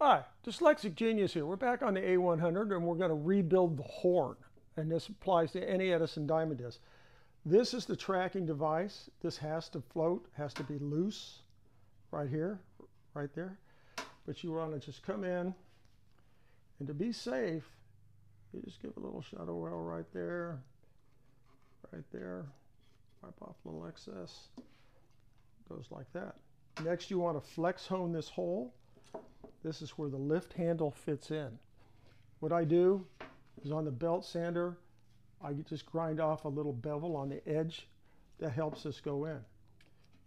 Hi, Dyslexic Genius here. We're back on the A100 and we're going to rebuild the horn. And this applies to any Edison diamond disc. This is the tracking device. This has to float, has to be loose right here, right there. But you want to just come in and to be safe, you just give a little of oil right there, right there, wipe off a little excess. Goes like that. Next you want to flex hone this hole this is where the lift handle fits in. What I do is on the belt sander, I just grind off a little bevel on the edge that helps this go in.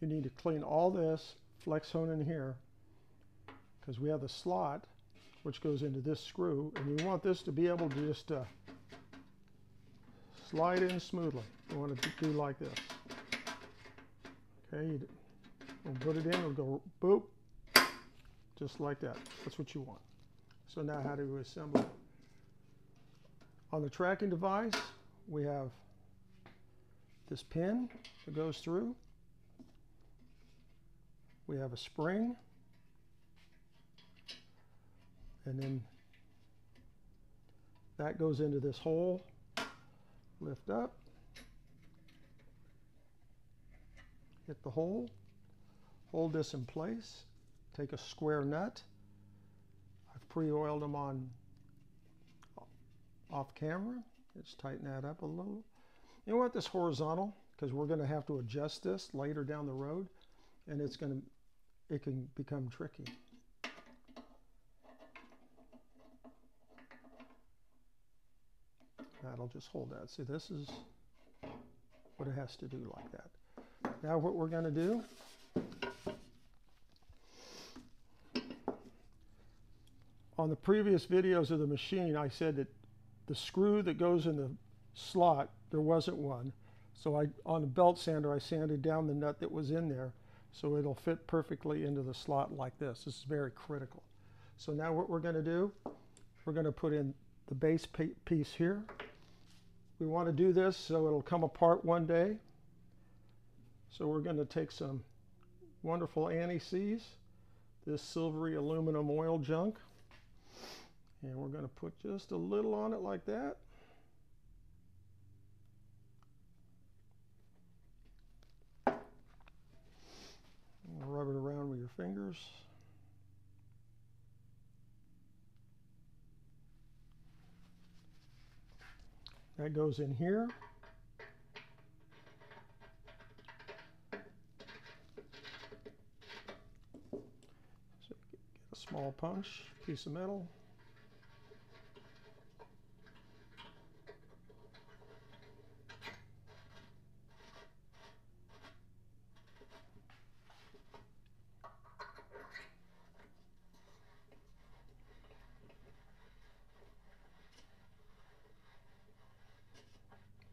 You need to clean all this, flex hone in here, because we have the slot which goes into this screw, and you want this to be able to just uh, slide in smoothly. You want to do like this. Okay, we'll put it in, it'll go boop, just like that. That's what you want. So now how do we assemble it? On the tracking device, we have this pin that goes through. We have a spring. And then that goes into this hole. Lift up. Hit the hole. Hold this in place take a square nut. I've pre-oiled them on uh, off camera. Let's tighten that up a little. You want this horizontal because we're going to have to adjust this later down the road and it's going to, it can become tricky. That'll just hold that. See, this is what it has to do like that. Now what we're going to do on the previous videos of the machine, I said that the screw that goes in the slot, there wasn't one. So I, on the belt sander, I sanded down the nut that was in there so it'll fit perfectly into the slot like this. This is very critical. So now what we're going to do, we're going to put in the base piece here. We want to do this so it'll come apart one day. So we're going to take some wonderful anti-seize, this silvery aluminum oil junk. And we're going to put just a little on it like that. Rub it around with your fingers. That goes in here. So get a small punch, piece of metal.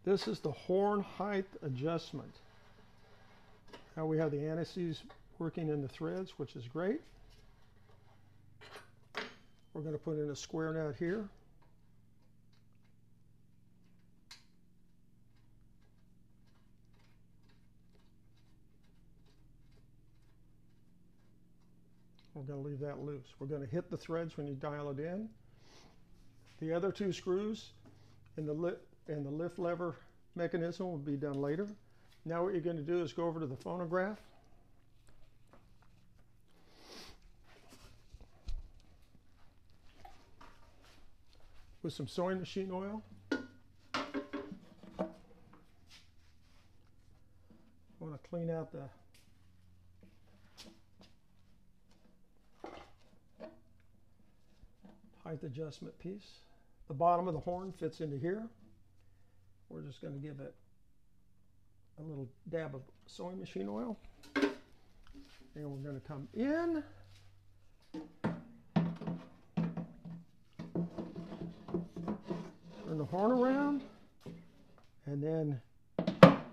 This is the horn height adjustment. Now we have the anti-seize working in the threads, which is great. We're going to put in a square nut here. We're going to leave that loose. We're going to hit the threads when you dial it in. The other two screws in the and the lift lever mechanism will be done later. Now what you're going to do is go over to the phonograph. With some sewing machine oil. I want to clean out the height adjustment piece. The bottom of the horn fits into here. We're just going to give it a little dab of sewing machine oil. And we're going to come in. Turn the horn around. And then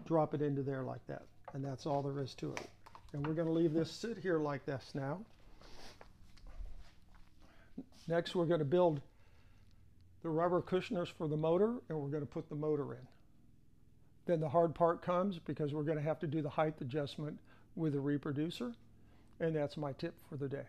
drop it into there like that. And that's all there is to it. And we're going to leave this sit here like this now. Next, we're going to build the rubber cushioners for the motor and we're going to put the motor in. Then the hard part comes because we're going to have to do the height adjustment with the reproducer and that's my tip for the day.